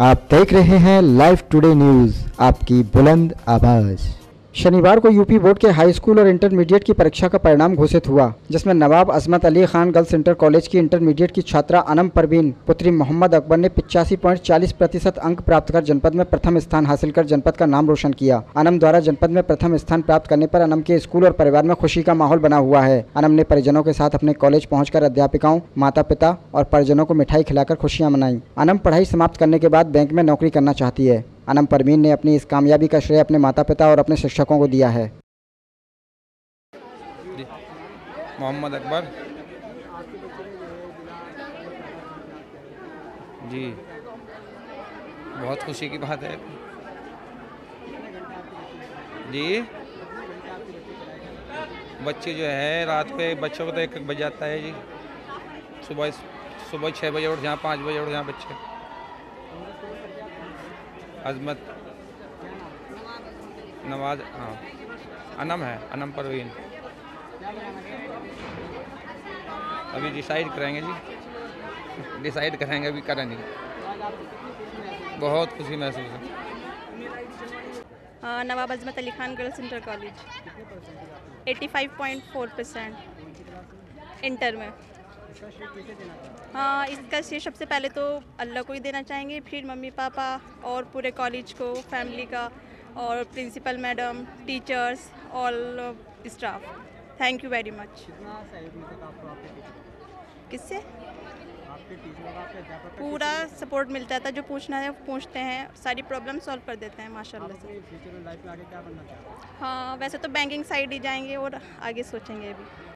आप देख रहे हैं लाइव टुडे न्यूज़ आपकी बुलंद आवाज़। शनिवार को यूपी बोर्ड के हाई स्कूल और इंटरमीडिएट की परीक्षा का परिणाम घोषित हुआ, जिसमें Nawab Azmat Ali Khan girls inter college की इंटरमीडिएट की छात्रा अनम परवीन, पुत्री मोहम्मद अकबर ने पिचासी पॉइंट चालीस प्रतिशत अंक प्राप्त कर जनपद में प्रथम स्थान हासिल कर जनपद का नाम रोशन किया। अनम द्वारा जनपद में प्रथम स्थान प्राप्त करने पर अनम के स्कूल और परिवार में खुशी का माहौल बना हुआ है। अनम ने परिजनों के साथ अपने कॉलेज पहुँच अध्यापिकाओं माता पिता और परिजनों को मिठाई खिलाकर खुशियाँ मनाई। अनम पढ़ाई समाप्त करने के बाद बैंक में नौकरी करना चाहती है। अनम परवीन ने अपनी इस कामयाबी का श्रेय अपने माता पिता और अपने शिक्षकों को दिया है। मोहम्मद अकबर। जी। बहुत खुशी की बात है। जी। बच्चे जो है, रात पे बच्चों को तो एक बज है जी। सुबह सुबह छः बजे उठ जहाँ पाँच बजे उठ जहाँ बच्चे। अजमत। नवाज़ हाँ। अनम है, अनम परवीन। अभी डिसाइड करेंगे जी। डिसाइड करेंगे, अभी करें नहीं। बहुत खुशी महसूस है। Nawab Azmat Ali Khan girls inter college. 85.4 percent. Inter में। हाँ इसका श्रेय सबसे पहले तो अल्लाह को ही देना चाहेंगे फिर मम्मी पापा और पूरे कॉलेज को फैमिली का और principal madam teachers all staff thank you very much किससे? पूरा सपोर्ट मिलता था जो पूछना है वो पूछते हैं सारी प्रॉब्लम सॉल्व कर देते हैं माशाल्लाह से। हाँ? वैसे तो बैंकिंग साइड ही जाएँगे और आगे सोचेंगे अभी।